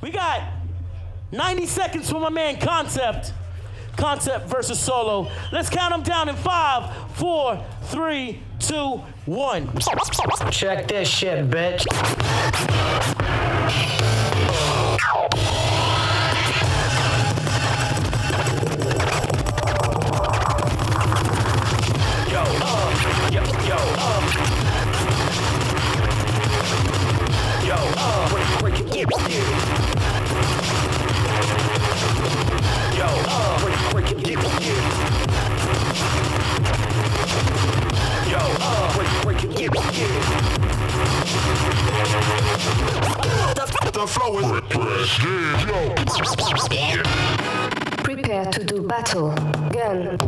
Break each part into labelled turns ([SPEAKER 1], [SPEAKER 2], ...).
[SPEAKER 1] We got 90 seconds for my man Concept. Concept versus Solo. Let's count them down in five, four, three, two, one.
[SPEAKER 2] Check this shit, bitch.
[SPEAKER 3] Flow is.
[SPEAKER 4] Prepare to do battle. Gun.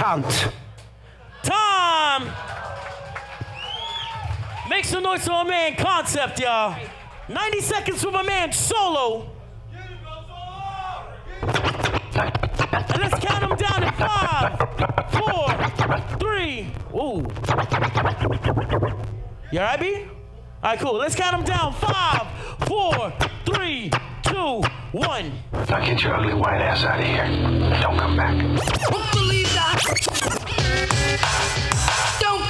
[SPEAKER 3] Cunt.
[SPEAKER 1] Time. Make some noise for my man Concept, y'all. 90 seconds for my man Solo. And let's count them down in five, four, three. Ooh. You alright, B? Alright, cool. Let's count them down. Five, four, three, two, one.
[SPEAKER 3] Now get your ugly white ass out of here. Don't come back.
[SPEAKER 5] Don't believe the Don't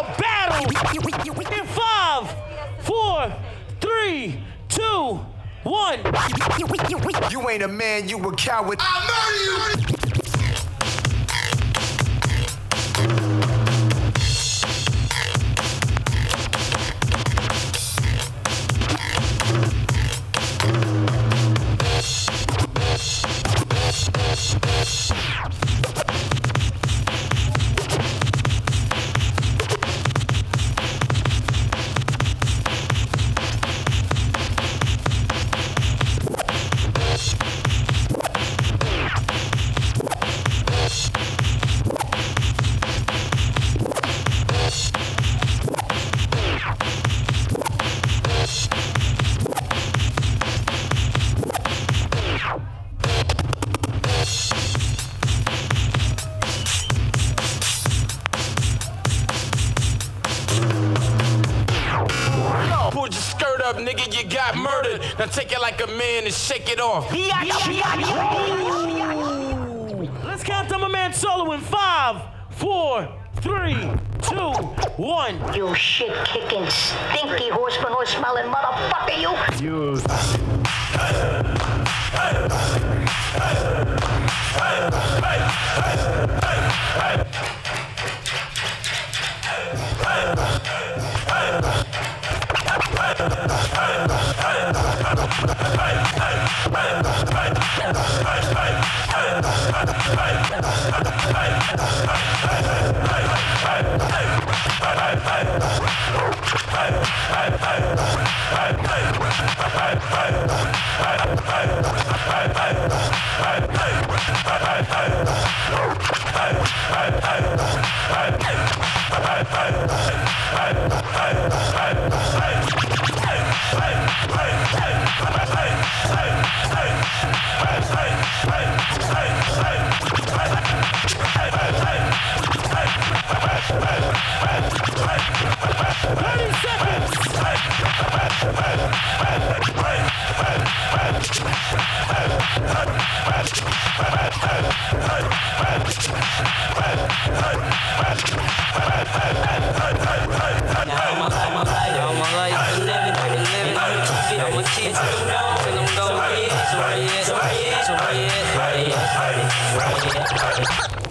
[SPEAKER 1] We battle. In five, four, three, two, one.
[SPEAKER 3] You ain't a man, you a coward.
[SPEAKER 6] Pull your nigga, you got murdered. Now take it like a man and shake it off.
[SPEAKER 1] Let's count down my man Solo in five, four, three, two, one.
[SPEAKER 7] You shit kicking, stinky horse manure smelling motherfucker, you.
[SPEAKER 1] Thirty seconds.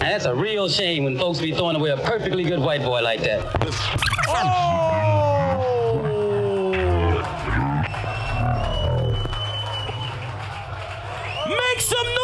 [SPEAKER 8] And that's a real shame when folks be throwing away a perfectly good white boy like that.
[SPEAKER 1] Oh! Make some noise!